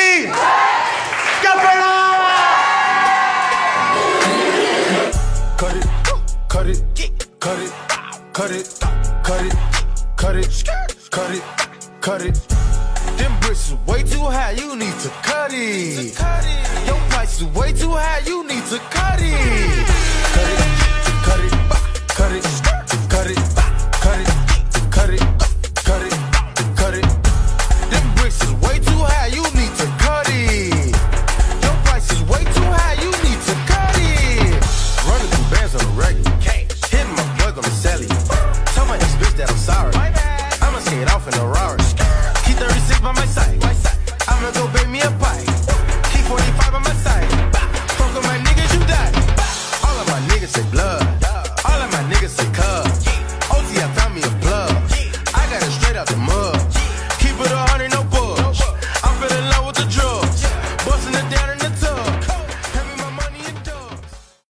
Brasil! Campeonato! Cut it, cut it, cut it, cut it, cut it, cut it, cut it, cut it. Them bricks is way too high, you need to cut it. Your price is way too high, you need to cut it.